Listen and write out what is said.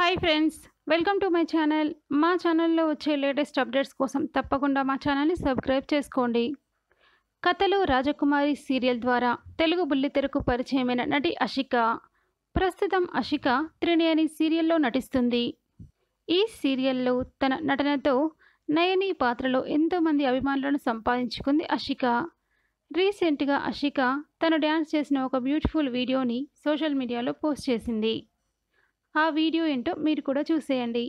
Hi friends welcome to my channel. మా ఛానల్లో వచ్చే లేటెస్ట్ అప్డేట్స్ కోసం తప్పకుండా మా ఛానల్ని సబ్స్క్రైబ్ చేసుకోండి. కథలు రాజకుమారి సీరియల్ ద్వారా తెలుగు బుల్లితెరకు పరిచయమైన నటి అషిక. ప్రస్తుతం అషిక త్రిణి అనే సీరియల్లో నటిస్తుంది. ఈ సీరియల్లో తన నటనతో నయని పాత్రలో ఎంతోమంది అభిమానులను సంపాదించుకుంది అషిక. రీసెంట్గా అషిక తను డ్యాన్స్ చేసిన ఒక బ్యూటిఫుల్ వీడియోని సోషల్ మీడియాలో పోస్ట్ చేసింది. ఆ వీడియో ఏంటో మీరు కూడా చూసేయండి.